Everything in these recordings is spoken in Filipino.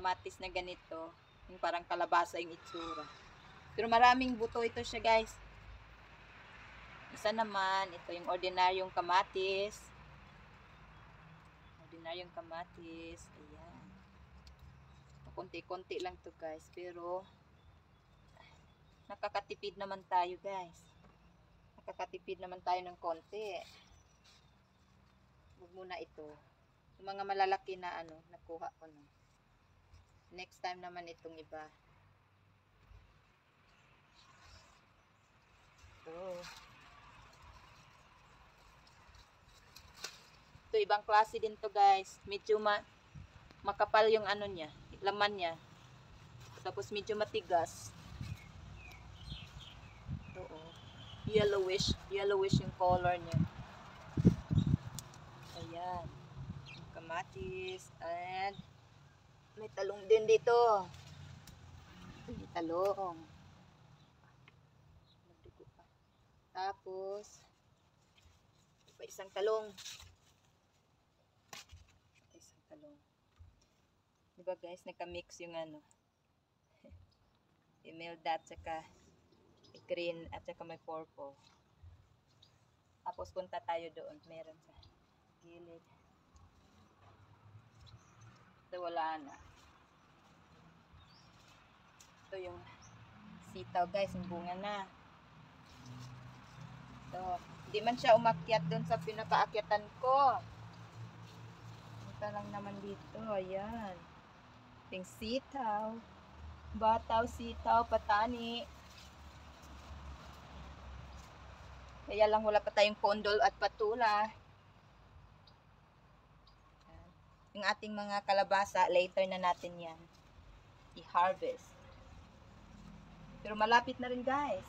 kamatis na ganito. Yung parang kalabasa yung itsura. Pero maraming buto ito siya guys. Isa naman, ito yung ordinaryong kamatis. Ordinaryong kamatis. Ayan. Konti-konti lang to guys. Pero, nakakatipid naman tayo guys. Nakakatipid naman tayo ng konti. Huwag muna ito. Yung mga malalaki na ano, nakuha ko na. Next time naman itong iba. Ito. Ito, ibang klase din to guys. Medyo ma makapal yung ano niya, laman niya. Tapos medyo matigas. Ito, oh. Yellowish, yellowish yung color niya. Ayan. Kamatis. And may talong din dito. May talong. Magdugo pa. Tapos, pa isang talong. Isang talong. Diba guys, nagka-mix yung ano. Imelda at saka green at saka may purple. Tapos punta tayo doon. Meron sa gilid. Ito wala na. Ito yung sitaw guys, yung bunga na. Ito. Hindi man siya umakyat doon sa pinakaakyatan ko. Ito lang naman dito. Ayan. Ting sitaw. Bataw, sitaw, patani. Kaya lang wala pa tayong kondol at patula. Ayan. Yung ating mga kalabasa, later na natin yan i-harvest. Pero malapit na rin guys.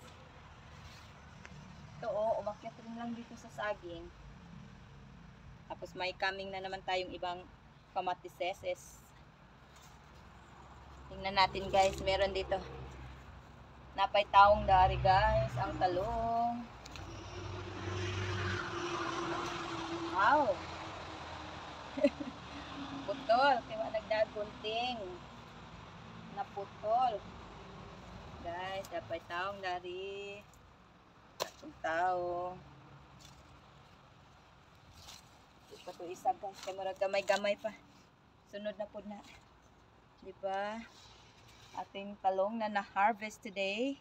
Ito oh, umakyat rin lang dito sa saging. Tapos may coming na naman tayong ibang kamatiseses. Tingnan natin guys, meron dito. Napay taong dari guys, ang talong. Wow! Putol, kaya nagdagunting. Naputol. Guys, dapat taong dari. Atong tao. Ito pa to isa guys, kaya gamay-gamay pa. Sunod na po na. Di ba? Ating talong na na-harvest today.